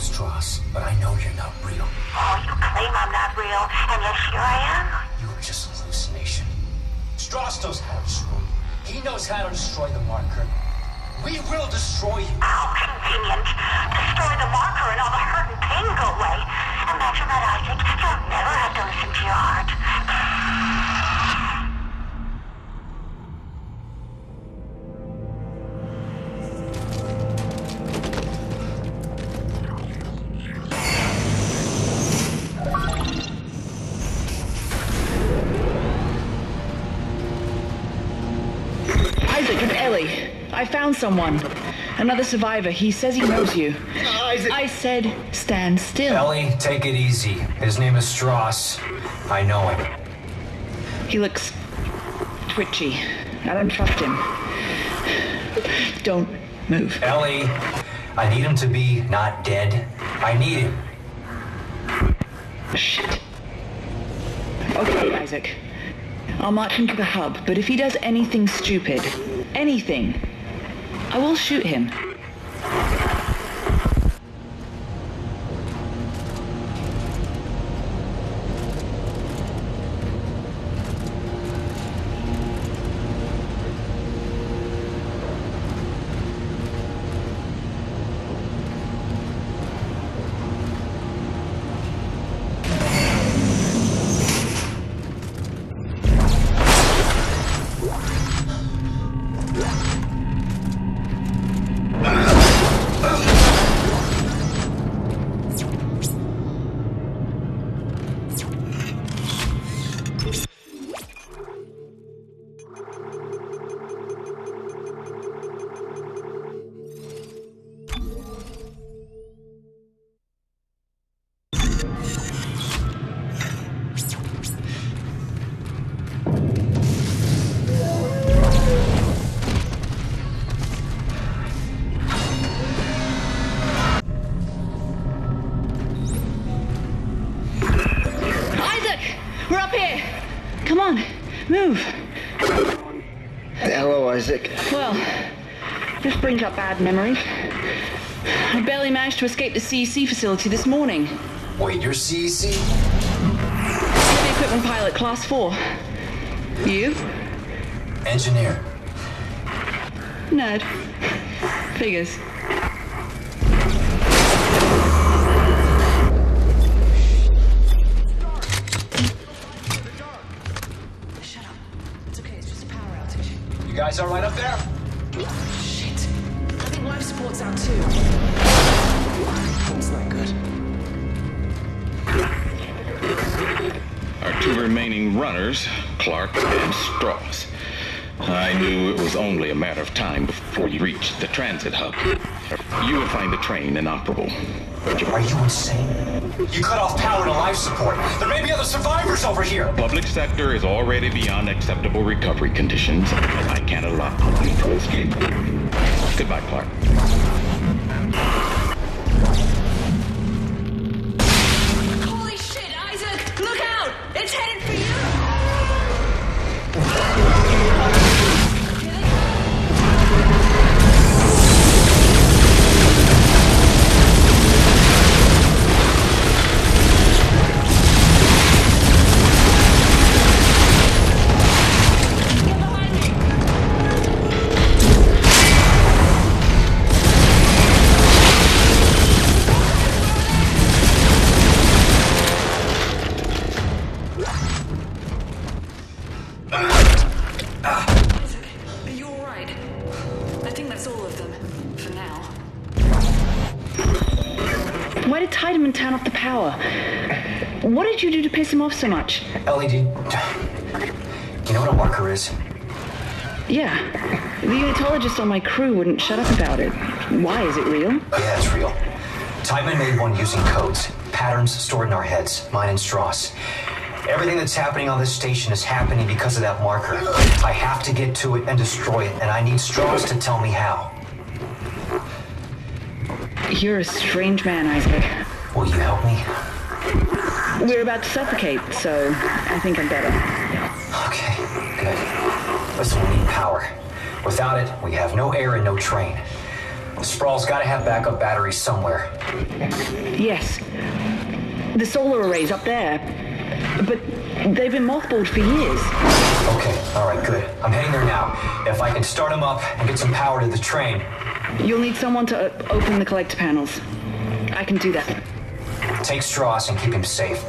Stross but I know you're not real. Oh, you claim I'm not real, and yet here I am? You are just a hallucination. Stross knows how to destroy. He knows how to destroy the marker. We will destroy you. How convenient. Destroy the marker and all the hurt and pain go away. Imagine that, Isaac. You'll never have to listen to your heart. I found someone. Another survivor. He says he knows you. Uh, Isaac! I said, stand still. Ellie, take it easy. His name is Stross. I know him. He looks twitchy. I don't trust him. Don't move. Ellie, I need him to be not dead. I need him. Shit. Okay. Isaac. I'll march him to the hub, but if he does anything stupid, anything, I will shoot him. Brings up bad memories. I barely managed to escape the CEC facility this morning. Wait, you're CEC? Heavy equipment pilot, class 4. You? Engineer. Nerd. Figures. Shut up. It's okay, it's just a power outage. You guys all right up there? Shit. I think life support's out too. That's not good. Our two remaining runners, Clarke and Stross. I knew it was only a matter of time before you reached the transit hub. You would find the train inoperable. Are you insane? You cut off power to life support. There may be other survivors over here. Public sector is already beyond acceptable recovery conditions. I can't allow you to escape. Goodbye, Clarke. Piss him off so much? LED. You know what a marker is? Yeah. The unitologist on my crew wouldn't shut up about it. Why is it real? Yeah, it's real. Tiedemann made one using codes, patterns stored in our heads, mine and Stross. Everything that's happening on this station is happening because of that marker. I have to get to it and destroy it, and I need Stross to tell me how. You're a strange man, Isaac. Will you help me? We're about to suffocate, so I think I'm better. Okay, good. Listen, we need power. Without it, we have no air and no train. Sprawl's gotta have backup batteries somewhere. Yes. The solar array's up there. But they've been mothballed for years. Okay, alright, good. I'm heading there now. If I can start them up and get some power to the train, You'll need someone to uh, open the collector panels. I can do that. Take Stross and keep him safe.